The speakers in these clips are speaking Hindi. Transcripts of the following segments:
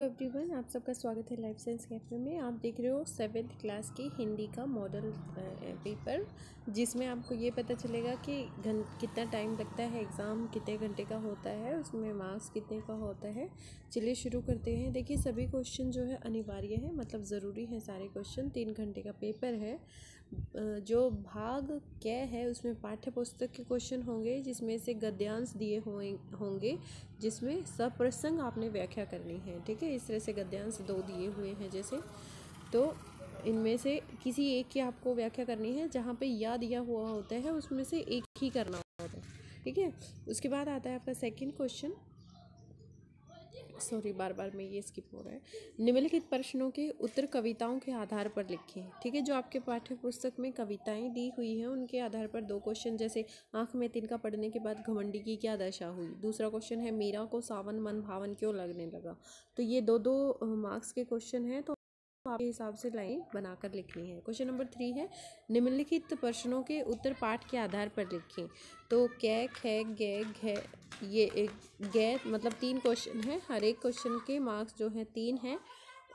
एवरीवन आप सबका स्वागत है लाइफ साइंस कैफ़े में। आप देख रहे हो सेवेंथ क्लास की हिंदी का मॉडल पेपर जिसमें आपको ये पता चलेगा कि घन, कितना टाइम लगता है एग्ज़ाम कितने घंटे का होता है, उसमें मार्क्स कितने का होता है। चलिए शुरू करते हैं। देखिए, सभी क्वेश्चन जो है अनिवार्य है मतलब ज़रूरी है सारे क्वेश्चन तीन घंटे का पेपर है। जो भाग क्या है, उसमें पाठ्य पुस्तक के क्वेश्चन होंगे, जिसमें से गद्यांश दिए होंगे, जिसमें सब प्रसंग आपने व्याख्या करनी है, ठीक है? इस तरह से गद्यांश दो दिए हुए हैं जैसे। तो इनमें से किसी एक की आपको व्याख्या करनी है, जहाँ पे या दिया हुआ होता है, उसमें से एक ही करना होता है, ठीक है? उसके बाद आता है आपका सेकंड क्वेश्चन सॉरी बार बार में ये स्किप हो रहा है। निम्नलिखित प्रश्नों के उत्तर कविताओं के आधार पर लिखें, ठीक है? जो आपके पाठ्य पुस्तक में कविताएँ दी हुई हैं, उनके आधार पर दो क्वेश्चन जैसे आँख में तिनका पढ़ने के बाद घमंडी की क्या दशा हुई? दूसरा क्वेश्चन है, मीरा को सावन मन भावन क्यों लगने लगा? तो ये दो दो मार्क्स के क्वेश्चन हैं तो आपके हिसाब से लाइन बनाकर लिखनी है। क्वेश्चन नंबर थ्री है, निम्नलिखित प्रश्नों के उत्तर पाठ के आधार पर लिखें। तो कै, खे, गे, घे, ये गै मतलब तीन क्वेश्चन है। हर एक क्वेश्चन के मार्क्स जो है तीन हैं।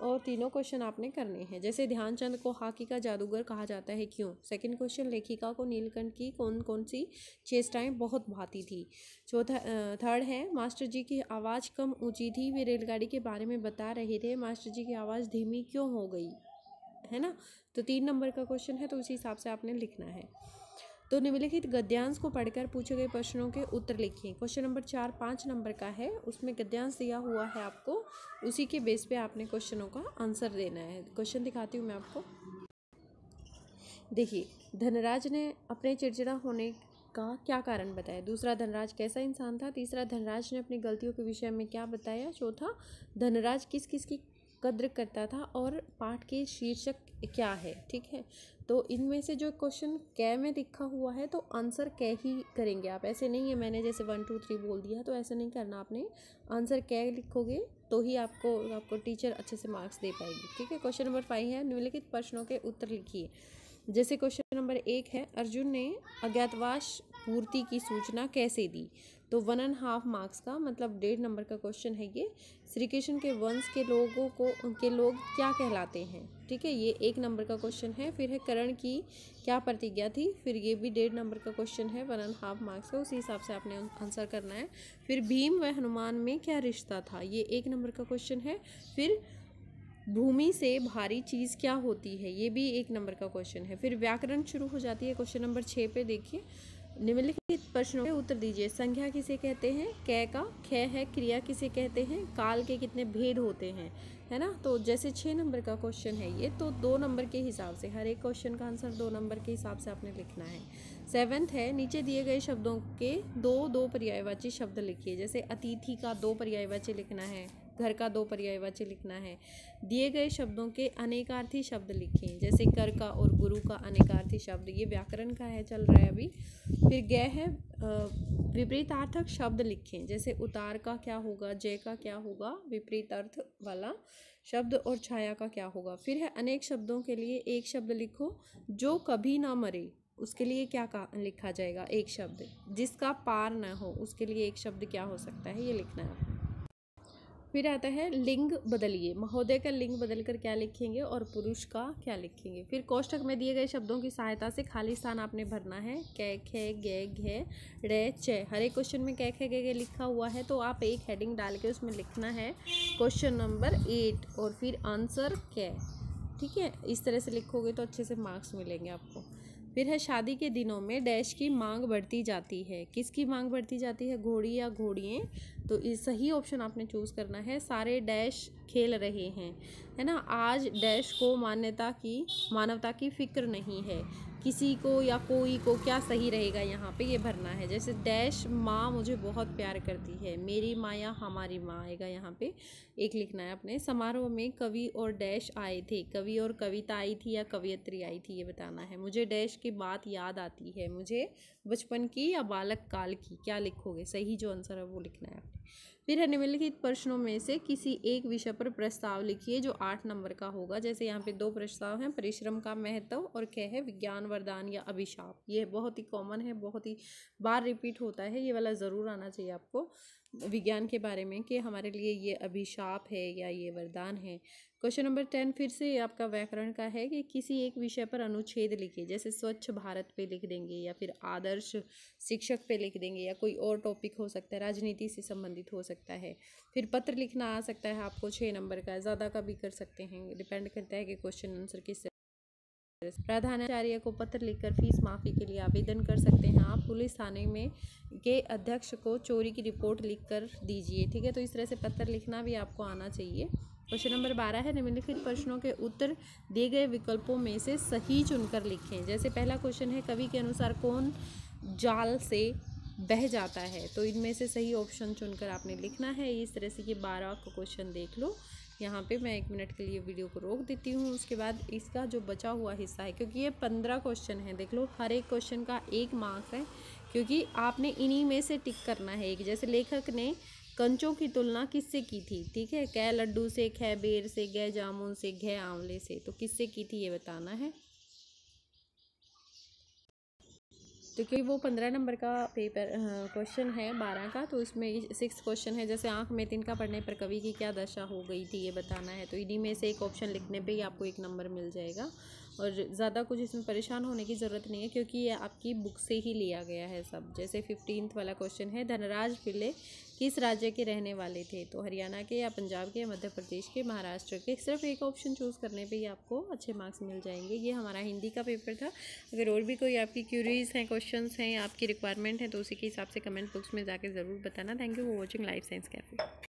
और तीनों क्वेश्चन आपने करने हैं। जैसे ध्यानचंद को हॉकी का जादूगर कहा जाता है, क्यों? सेकंड क्वेश्चन लेखिका को नीलकंठ की कौन कौन सी चेष्टाएँ बहुत भाती थी? चौथा थर्ड है, मास्टर जी की आवाज़ कम ऊँची थी, वे रेलगाड़ी के बारे में बता रहे थे, मास्टर जी की आवाज़ धीमी क्यों हो गई? है ना? तो तीन नंबर का क्वेश्चन है तो उसी हिसाब से आपने लिखना है। तो निम्नलिखित गद्यांश को पढ़कर पूछे गए प्रश्नों के उत्तर लिखिए। क्वेश्चन नंबर चार पाँच नंबर का है। उसमें गद्यांश दिया हुआ है आपको। उसी के बेस पे आपने क्वेश्चनों का आंसर देना है। क्वेश्चन दिखाती हूँ मैं आपको। देखिए, धनराज ने अपने चिड़चिड़ा होने का क्या कारण बताया? दूसरा, धनराज कैसा इंसान था? तीसरा, धनराज ने अपनी गलतियों के विषय में क्या बताया? चौथा, धनराज किस किस की कद्र करता था और पाठ के शीर्षक क्या है, ठीक है? तो इनमें से जो क्वेश्चन कै में लिखा हुआ है तो आंसर कै ही करेंगे आप। ऐसे नहीं है, मैंने जैसे वन टू थ्री बोल दिया तो ऐसे नहीं करना आपने। आंसर कै लिखोगे तो ही आपको आपको टीचर अच्छे से मार्क्स दे पाएगी, ठीक है? क्वेश्चन नंबर फाइव है, निम्नलिखित प्रश्नों के उत्तर लिखिए। जैसे क्वेश्चन नंबर एक है, अर्जुन ने अज्ञातवास पूर्ति की सूचना कैसे दी? तो वन एंड हाफ़ मार्क्स का मतलब डेढ़ नंबर का क्वेश्चन है ये। श्री कृष्ण के वंश के लोगों को, उनके लोग क्या कहलाते हैं? ठीक है, ये एक नंबर का क्वेश्चन है। फिर है करण की क्या प्रतिज्ञा थी? फिर ये भी डेढ़ नंबर का क्वेश्चन है वन एंड हाफ़ मार्क्स का। उसी हिसाब से आपने आंसर करना है। फिर भीम व हनुमान में क्या रिश्ता था? ये एक नंबर का क्वेश्चन है। फिर भूमि से भारी चीज़ क्या होती है? ये भी एक नंबर का क्वेश्चन है। फिर व्याकरण शुरू हो जाती है क्वेश्चन नंबर छः पे देखिए। निम्नलिखित प्रश्नों के उत्तर दीजिए। संख्या किसे कहते हैं? कै का। ख है, क्रिया किसे कहते हैं? काल के कितने भेद होते हैं, है ना? तो जैसे छः नंबर का क्वेश्चन है ये तो दो नंबर के हिसाब से, हर एक क्वेश्चन का आंसर दो नंबर के हिसाब से आपने लिखना है। सेवेंथ है, नीचे दिए गए शब्दों के दो दो पर्यायवाची शब्द लिखिए। जैसे अतिथि का दो पर्यायवाची लिखना है। घर का दो पर्यायवाची लिखना है। दिए गए शब्दों के अनेकार्थी शब्द लिखें, जैसे कर का और गुरु का अनेकार्थी शब्द। ये व्याकरण का है, चल रहा है अभी। फिर गय है विपरीतार्थक शब्द लिखें, जैसे उतार का क्या होगा, जय का क्या होगा विपरीत अर्थ वाला शब्द और छाया का क्या होगा। फिर है अनेक शब्दों के लिए एक शब्द लिखो, जो कभी ना मरे, उसके लिए क्या का, लिखा जाएगा? एक शब्द। जिसका पार ना हो, उसके लिए एक शब्द क्या हो सकता है? ये लिखना है। फिर आता है लिंग बदलिए। महोदय का लिंग बदलकर क्या लिखेंगे और पुरुष का क्या लिखेंगे? फिर कोष्टक में दिए गए शब्दों की सहायता से खाली स्थान आपने भरना है। कै खे गे, घे, रे, चे। हर एक क्वेश्चन में कै खे गे लिखा हुआ है तो आप एक हेडिंग डाल के उसमें लिखना है। क्वेश्चन नंबर एट और फिर आंसर कै ठीक है? इस तरह से लिखोगे तो अच्छे से मार्क्स मिलेंगे आपको। फिर है शादी के दिनों में डैश की मांग बढ़ती जाती है। किसकी मांग बढ़ती जाती है? घोड़ी या घोड़ियाँ तो सही ऑप्शन आपने चूज़ करना है। सारे डैश खेल रहे हैं, है ना? आज डैश को मान्यता की, मानवता की फ़िक्र नहीं है। किसी को या कोई को क्या सही रहेगा यहाँ पे ये भरना है। जैसे डैश माँ मुझे बहुत प्यार करती है। मेरी माँ या हमारी माँ आएगा यहाँ पे। एक लिखना है अपने। समारोह में कवि और डैश आए थे। कवि और कविता आई थी या कवियत्री आई थी ये बताना है। मुझे डैश की बात याद आती है। मुझे बचपन की या बालक काल की क्या लिखोगे? सही जो आंसर है वो लिखना है आपने। फिर निम्नलिखित प्रश्नों में से किसी एक विषय पर प्रस्ताव लिखिए जो आठ नंबर का होगा। जैसे यहाँ पे दो प्रस्ताव हैं, परिश्रम का महत्व और क्या है, विज्ञान, वरदान या अभिशाप। ये बहुत ही कॉमन है, बहुत ही बार रिपीट होता है। ये वाला ज़रूर आना चाहिए आपको विज्ञान के बारे में कि हमारे लिए ये अभिशाप है या ये वरदान है। क्वेश्चन नंबर टेन फिर से आपका व्याकरण का है कि किसी एक विषय पर अनुच्छेद लिखिए, जैसे स्वच्छ भारत पे लिख देंगे या फिर आदर्श शिक्षक पे लिख देंगे या कोई और टॉपिक हो सकता है, राजनीति से संबंधित हो सकता है। फिर पत्र लिखना आ सकता है आपको छः नंबर का, ज़्यादा का भी कर सकते हैं डिपेंड करता है कि क्वेश्चन आंसर किस प्रधानाचार्य को पत्र लिखकर फ़ीस माफ़ी के लिए आवेदन कर सकते हैं। आप पुलिस थाने में के अध्यक्ष को चोरी की रिपोर्ट लिखकर दीजिए, ठीक है? तो इस तरह से पत्र लिखना भी आपको आना चाहिए। क्वेश्चन नंबर बारह है, निम्नलिखित प्रश्नों के उत्तर दिए गए विकल्पों में से सही चुनकर लिखें। जैसे पहला क्वेश्चन है, कवि के अनुसार कौन जाल से बह जाता है? तो इनमें से सही ऑप्शन चुनकर आपने लिखना है। इस तरह से ये बारह का क्वेश्चन देख लो। यहाँ पे मैं एक मिनट के लिए वीडियो को रोक देती हूँ। उसके बाद इसका जो बचा हुआ हिस्सा है, क्योंकि ये पंद्रह क्वेश्चन है, देख लो, हर एक क्वेश्चन का एक मार्क्स है, क्योंकि आपने इन्हीं में से टिक करना है। एक, जैसे लेखक ने कंचों की तुलना किससे की थी? ठीक है, कै लड्डू से खे बेर से गै जामुन से घे आंवले से। तो किससे की थी ये बताना है? तो क्योंकि वो पंद्रह नंबर का पेपर क्वेश्चन है, बारह का। तो इसमें सिक्स क्वेश्चन है, जैसे आँख में तिनका पढ़ने पर कवि की क्या दशा हो गई थी ये बताना है। तो इन्हीं में से एक ऑप्शन लिखने पे ही आपको एक नंबर मिल जाएगा। और ज़्यादा कुछ इसमें परेशान होने की ज़रूरत नहीं है, क्योंकि ये आपकी बुक से ही लिया गया है सब। जैसे फिफ्टींथ वाला क्वेश्चन है, धनराज पिल्ले किस राज्य के रहने वाले थे? तो हरियाणा के या पंजाब के या मध्य प्रदेश के, महाराष्ट्र के, सिर्फ़ एक ऑप्शन चूज़ करने पे ही आपको अच्छे मार्क्स मिल जाएँगे। ये हमारा हिंदी का पेपर था। अगर और भी कोई आपकी क्यूरीज हैं क्वेश्चन हैं, आपकी रिक्वायरमेंट है तो उसी के हिसाब से कमेंट बॉक्स में जाकर ज़रूर बताना। Thank you for watching life science cafe